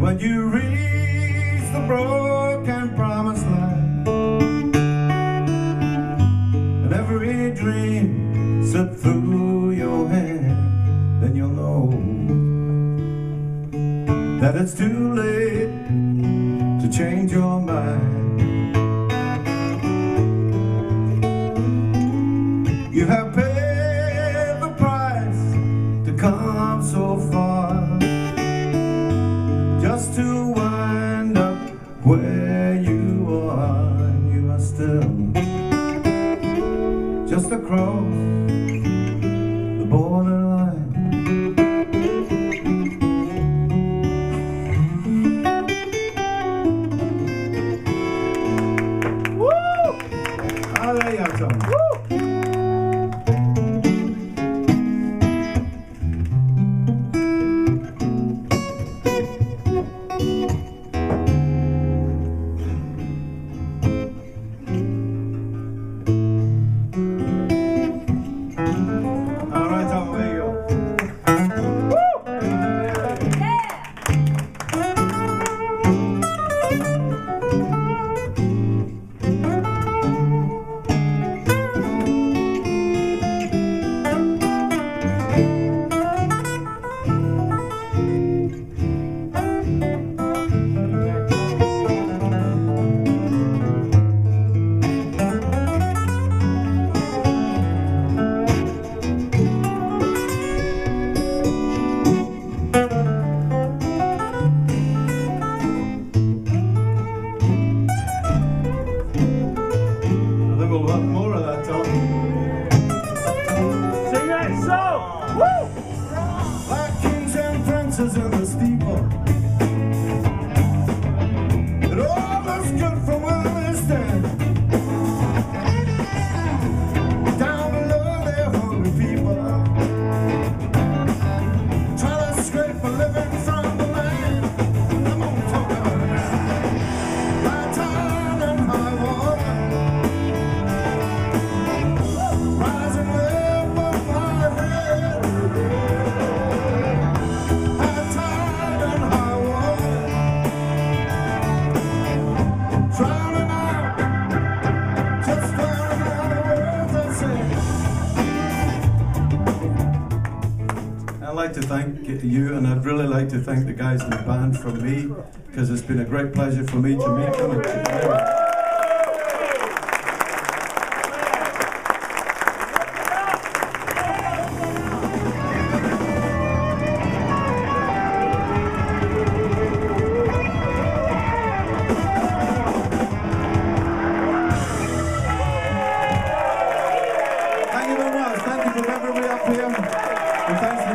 When you reach the broken promised land And every dream slipped through your hand Then you'll know That it's too late to change your mind. You have paid still. Just across We'll have more of that, Tom. Sing that song! Woo! Like kings and princes in the I'd like to thank you, and I'd really like to thank the guys in the band from me, because it's been a great pleasure for me to meet them. to everybody here.